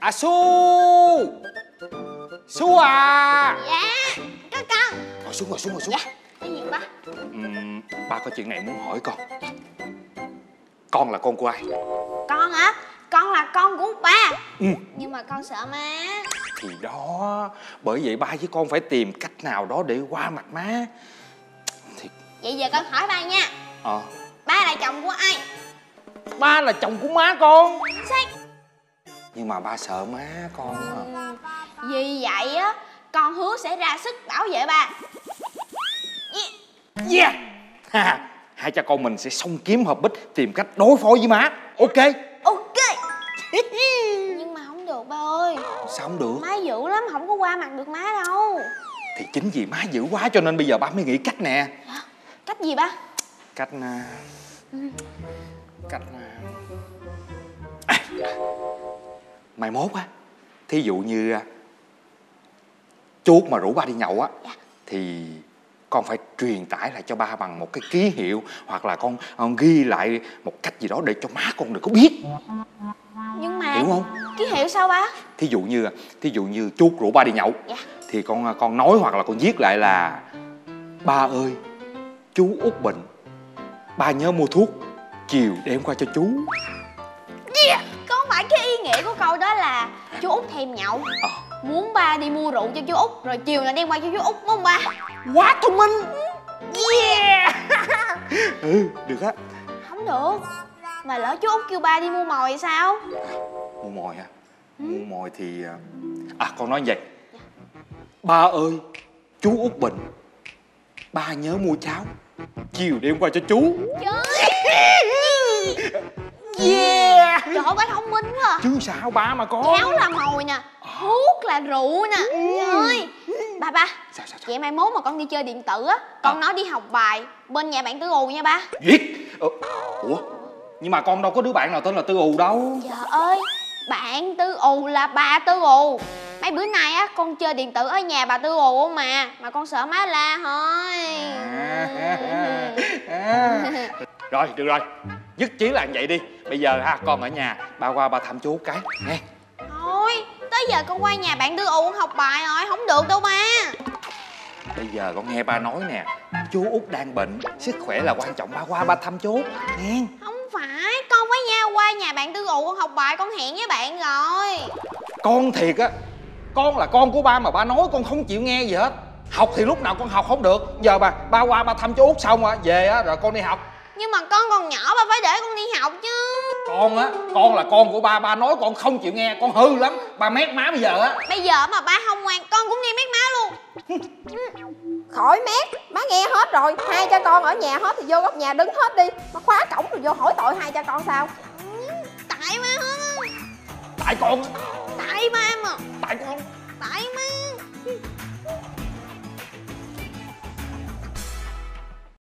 À Su. Su à. Dạ Có con. Ngồi xuống ngồi xuống ngồi xuống. Dạ Cái gì ba Ừm, Ba có chuyện này muốn hỏi con. Con là con của ai? Con hả? Con là con của ba. Ừ. Nhưng mà con sợ má. Thì đó Bởi vậy ba với con phải tìm cách nào đó để qua mặt má. Thì Vậy giờ con hỏi ba nha. Ờ. Ba là chồng của ai? Ba là chồng của má con. Sao Nhưng mà ba sợ má con à. Vì vậy á Con hứa sẽ ra sức bảo vệ ba. Yeah. Yeah. Ha, Hai cha con mình sẽ xông kiếm hợp bích Tìm cách đối phó với má. Ok. Ok. Nhưng mà không được ba ơi. Sao không được? Má dữ lắm không có qua mặt được má đâu. Thì chính vì má dữ quá cho nên bây giờ ba mới nghĩ cách nè. Cách gì ba? Cách à, Cách à, à, Mai mốt á Thí dụ như à, Chú Út mà rủ ba đi nhậu á Dạ. Thì con phải truyền tải lại cho ba bằng một cái ký hiệu hoặc là con, con ghi lại một cách gì đó để cho má con được có biết. Nhưng mà hiểu không? Ký hiệu sao ba? Thí dụ như thí dụ như chú rủ ba đi nhậu Dạ. thì con con nói hoặc là con viết lại là ba ơi chú út bệnh ba nhớ mua thuốc chiều đem qua cho chú Chú út thèm nhậu. Ờ. Muốn ba đi mua rượu cho chú út Rồi chiều là đem qua cho chú út đúng không ba? Quá thông minh. Yeah. Ừ được á. Không được. Mà lỡ chú út kêu ba đi mua mồi sao? Mua mồi hả? Mua mồi thì à, à con nói vậy. Ba ơi chú út bệnh. Ba nhớ mua cháo. Chiều đem qua cho chú. Yeah Trời ơi ba thông minh quá à. chứ sao ba mà có. Cháo là mồi nè Thuốc là rượu nè. Trời ơi. Ba ba sao sao sao? Vậy mai mốt mà con đi chơi điện tử á Con Ờ. nói đi học bài Bên nhà bạn Tư Ù nha ba. Duyệt ờ, Ủa Nhưng mà con đâu có đứa bạn nào tên là Tư Ù đâu. Trời ơi Bạn Tư Ù là bà Tư Ù. Mấy bữa nay á con chơi điện tử ở nhà bà Tư Ù mà Mà con sợ má la thôi. À. Rồi được rồi Nhất trí là vậy đi. Bây giờ ha con ở nhà Ba qua ba thăm chú cái. Nghe. Thôi Tới giờ con qua nhà bạn Tư Ù con học bài rồi Không được đâu ba. Bây giờ con nghe ba nói nè Chú út đang bệnh Sức khỏe là quan trọng ba qua ba thăm chú. Nghe. Không phải Con với nhau qua nhà bạn Tư Ù con học bài Con hẹn với bạn rồi. Con thiệt á Con là con của ba mà ba nói con không chịu nghe gì hết. Học thì lúc nào con học không được. Giờ bà ba qua ba thăm chú út xong rồi Về á rồi con đi học Nhưng mà con còn nhỏ ba phải để con đi học chứ. Con á con là con của ba ba nói con không chịu nghe con hư lắm. Ba mét má bây giờ á. Bây giờ mà ba không ngoan Con cũng đi mét má luôn. Khỏi mét má nghe hết rồi. Hai cha con ở nhà hết thì vô góc nhà đứng hết đi. Má khóa cổng rồi vô hỏi tội hai cha con sao. Tại má hết á. Tại con Tại ba mà tại con